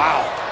Wow.